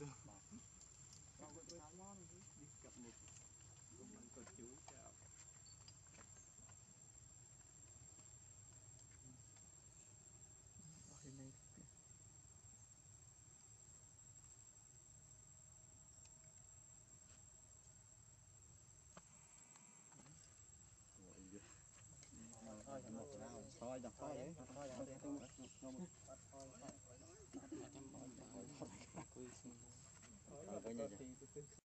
đi cặp một cùng ăn cột chú chào bỏ lên đây thôi thôi thôi thôi thôi thôi. Thôi thôi thôi. Thôi thôi thôi. Nakatambakol-bakol. Nakatambakol. Nakatambakol. Nakatambakol.